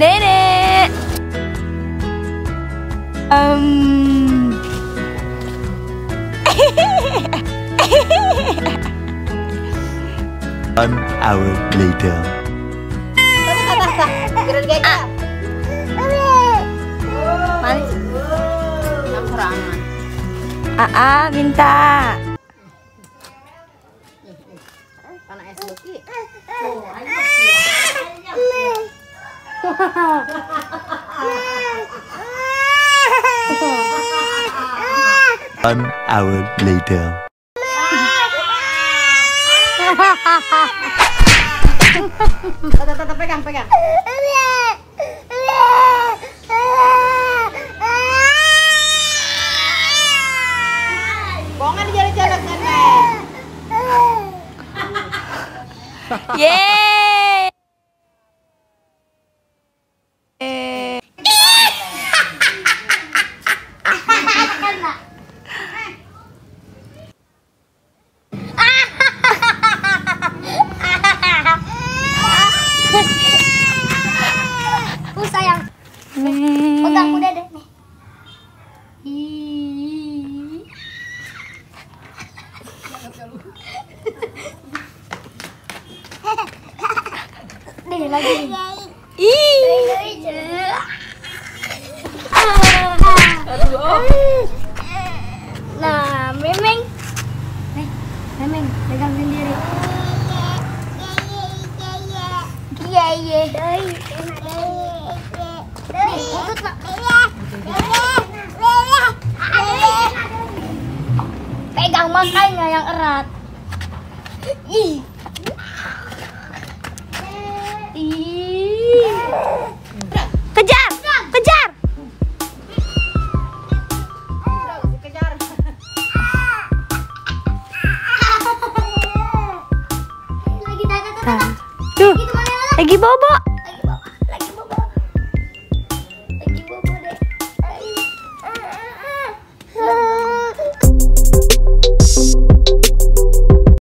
Nenek. Um. One hour later. Ah. Aa minta. Anak es One hour later. Pegang pegang. Bongan jalan-jalan sana. Yeay. để là gì? Ý. Là mấy minh. Đây mấy minh. Để gần lên đi. Đi cái gì gì đây đây. Đây đây đây makanya yang erat. Ih. Ih. Kejar, kejar. Kejar. Lagi tata tata. Tuh, Itu mana? lagi bobo.